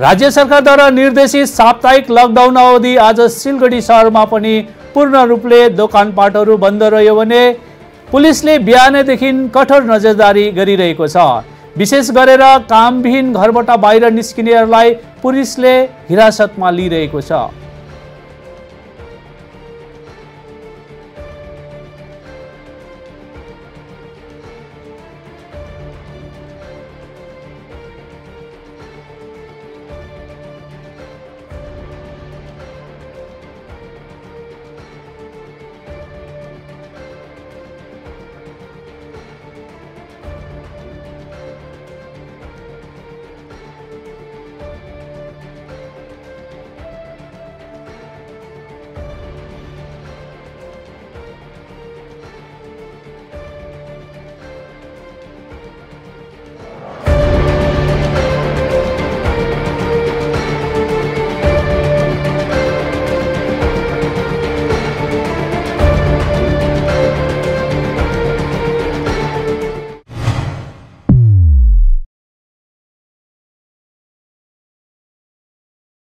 राज्य सरकारद्वारा निर्देशित साप्ताहिक लकडाउन अवधि आज सिलगढी सहरमा पनि पूर्ण रूपले दोकानपाटहरू बन्द रह्यो भने पुलिसले बिहानैदेखि कठोर नजरदारी गरिरहेको छ। विशेष गरेर कामविहीन घरबाट बाहिर निस्किनेहरूलाई पुलिसले हिरासतमा लिइरहेको छ।